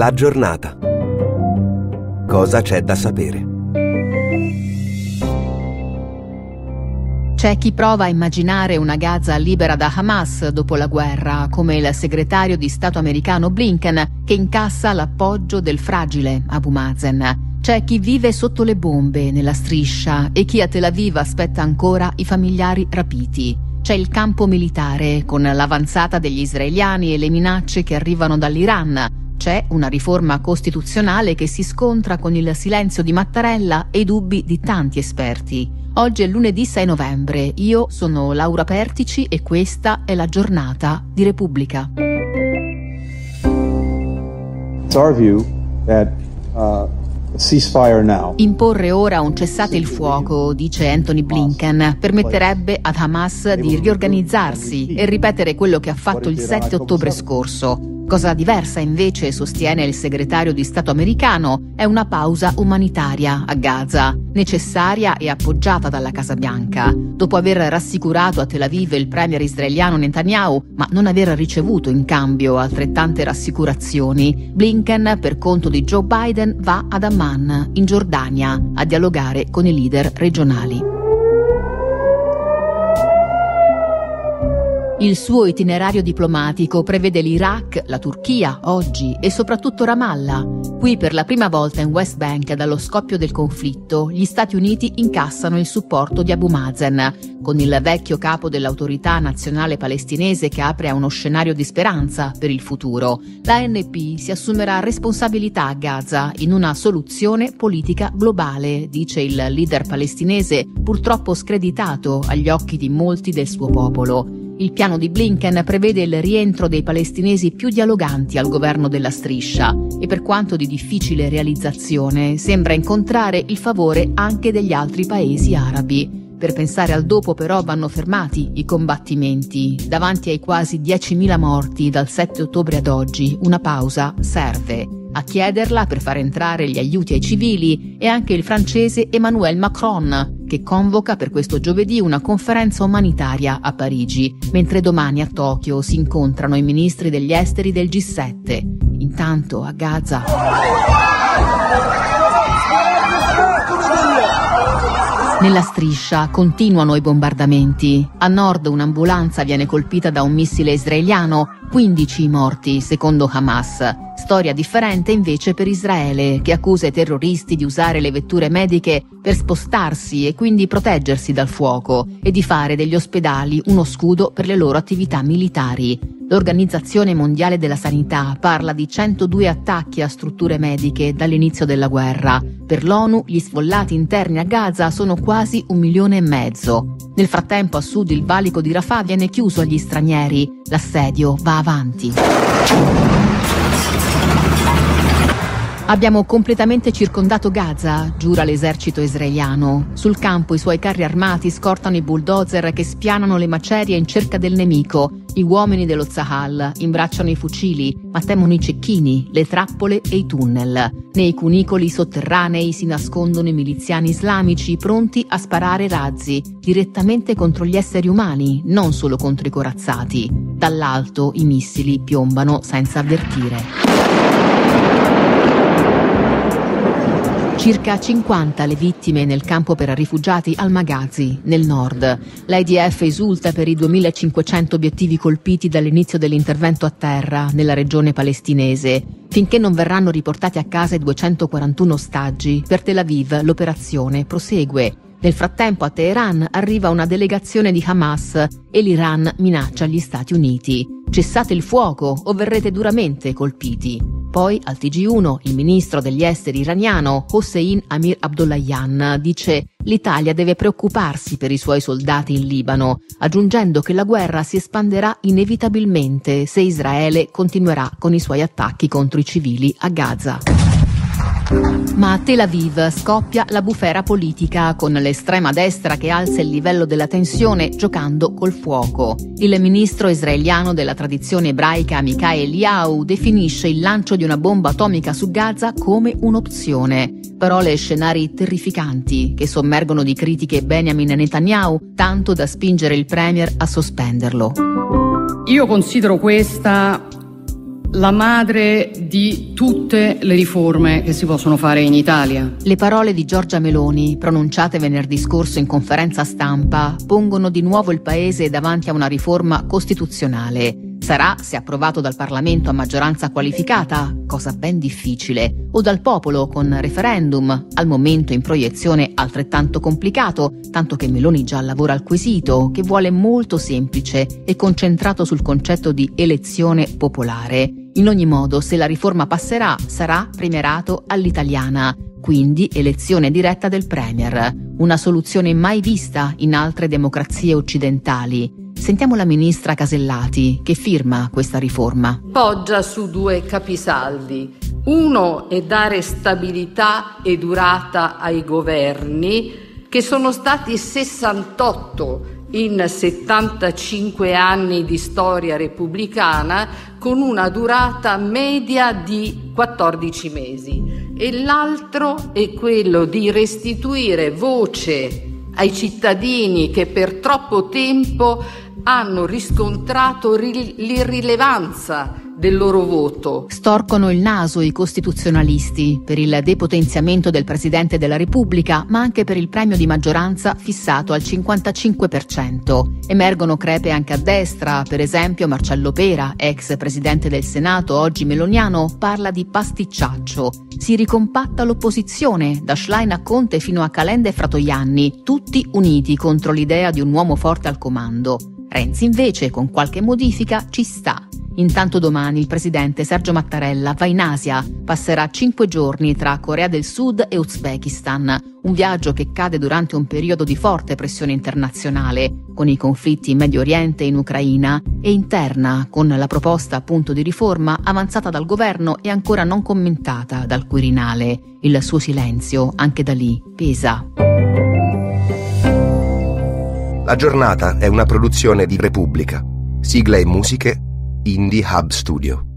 La giornata. Cosa c'è da sapere? C'è chi prova a immaginare una Gaza libera da Hamas dopo la guerra, come il segretario di Stato americano Blinken, che incassa l'appoggio del fragile Abu Mazen. C'è chi vive sotto le bombe nella striscia e chi a Tel Aviv aspetta ancora i familiari rapiti. C'è il campo militare con l'avanzata degli israeliani e le minacce che arrivano dall'Iran. C'è una riforma costituzionale che si scontra con il silenzio di Mattarella e i dubbi di tanti esperti. Oggi è lunedì 6 novembre, io sono Laura Pertici e questa è la giornata di Repubblica. It's our view that uh, Imporre ora un cessate il fuoco, dice Anthony Blinken, permetterebbe ad Hamas di riorganizzarsi e ripetere quello che ha fatto il 7 ottobre scorso, Cosa diversa invece, sostiene il segretario di Stato americano, è una pausa umanitaria a Gaza, necessaria e appoggiata dalla Casa Bianca. Dopo aver rassicurato a Tel Aviv il premier israeliano Netanyahu, ma non aver ricevuto in cambio altrettante rassicurazioni, Blinken, per conto di Joe Biden, va ad Amman, in Giordania, a dialogare con i leader regionali. Il suo itinerario diplomatico prevede l'Iraq, la Turchia, oggi e soprattutto Ramallah. Qui per la prima volta in West Bank dallo scoppio del conflitto, gli Stati Uniti incassano il supporto di Abu Mazen, con il vecchio capo dell'autorità nazionale palestinese che apre a uno scenario di speranza per il futuro. L'ANP si assumerà responsabilità a Gaza in una soluzione politica globale, dice il leader palestinese, purtroppo screditato agli occhi di molti del suo popolo. Il piano di Blinken prevede il rientro dei palestinesi più dialoganti al governo della striscia e per quanto di difficile realizzazione sembra incontrare il favore anche degli altri paesi arabi. Per pensare al dopo però vanno fermati i combattimenti. Davanti ai quasi 10.000 morti dal 7 ottobre ad oggi una pausa serve. A chiederla per far entrare gli aiuti ai civili è anche il francese Emmanuel Macron, che convoca per questo giovedì una conferenza umanitaria a Parigi, mentre domani a Tokyo si incontrano i ministri degli esteri del G7. Intanto a Gaza. Nella striscia continuano i bombardamenti. A nord un'ambulanza viene colpita da un missile israeliano, 15 morti secondo Hamas. Storia differente invece per Israele, che accusa i terroristi di usare le vetture mediche per spostarsi e quindi proteggersi dal fuoco e di fare degli ospedali uno scudo per le loro attività militari. L'Organizzazione Mondiale della Sanità parla di 102 attacchi a strutture mediche dall'inizio della guerra. Per l'ONU gli sfollati interni a Gaza sono quasi un milione e mezzo. Nel frattempo a sud il valico di Rafah viene chiuso agli stranieri. L'assedio va avanti. Abbiamo completamente circondato Gaza, giura l'esercito israeliano. Sul campo i suoi carri armati scortano i bulldozer che spianano le macerie in cerca del nemico. Gli uomini dello Zahal imbracciano i fucili, ma temono i cecchini, le trappole e i tunnel. Nei cunicoli sotterranei si nascondono i miliziani islamici pronti a sparare razzi direttamente contro gli esseri umani, non solo contro i corazzati. Dall'alto i missili piombano senza avvertire. Circa 50 le vittime nel campo per rifugiati al Maghazi, nel nord. L'IDF esulta per i 2500 obiettivi colpiti dall'inizio dell'intervento a terra nella regione palestinese. Finché non verranno riportati a casa i 241 ostaggi, per Tel Aviv l'operazione prosegue. Nel frattempo a Teheran arriva una delegazione di Hamas e l'Iran minaccia gli Stati Uniti. Cessate il fuoco o verrete duramente colpiti. Poi al TG1 il ministro degli esteri iraniano Hossein Amir Abdollahian dice l'Italia deve preoccuparsi per i suoi soldati in Libano, aggiungendo che la guerra si espanderà inevitabilmente se Israele continuerà con i suoi attacchi contro i civili a Gaza. Ma a Tel Aviv scoppia la bufera politica con l'estrema destra che alza il livello della tensione giocando col fuoco. Il ministro israeliano della tradizione ebraica Mikhail Yau definisce il lancio di una bomba atomica su Gaza come un'opzione. Parole e scenari terrificanti che sommergono di critiche Benjamin Netanyahu tanto da spingere il premier a sospenderlo. Io considero questa la madre di tutte le riforme che si possono fare in Italia. Le parole di Giorgia Meloni, pronunciate venerdì scorso in conferenza stampa, pongono di nuovo il Paese davanti a una riforma costituzionale Sarà, se approvato dal Parlamento a maggioranza qualificata, cosa ben difficile, o dal popolo con referendum, al momento in proiezione altrettanto complicato, tanto che Meloni già lavora al quesito, che vuole molto semplice e concentrato sul concetto di elezione popolare. In ogni modo, se la riforma passerà, sarà premierato all'italiana, quindi elezione diretta del Premier, una soluzione mai vista in altre democrazie occidentali. Sentiamo la ministra Casellati che firma questa riforma. Poggia su due capisaldi. Uno è dare stabilità e durata ai governi, che sono stati 68 in 75 anni di storia repubblicana, con una durata media di 14 mesi. E l'altro è quello di restituire voce ai cittadini che per troppo tempo hanno riscontrato l'irrilevanza del loro voto. Storcono il naso i costituzionalisti per il depotenziamento del Presidente della Repubblica, ma anche per il premio di maggioranza fissato al 55%. Emergono crepe anche a destra, per esempio Marcello Pera, ex Presidente del Senato, oggi meloniano, parla di pasticciaccio. Si ricompatta l'opposizione, da Schlein a Conte fino a Calenda e Fratoianni, tutti uniti contro l'idea di un uomo forte al comando. Renzi invece, con qualche modifica, ci sta. Intanto domani il presidente Sergio Mattarella va in Asia, passerà cinque giorni tra Corea del Sud e Uzbekistan, un viaggio che cade durante un periodo di forte pressione internazionale, con i conflitti in Medio Oriente e in Ucraina, e interna, con la proposta appunto di riforma avanzata dal governo e ancora non commentata dal Quirinale. Il suo silenzio, anche da lì, pesa. La giornata è una produzione di Repubblica. Sigla e musiche Indie Hub Studio.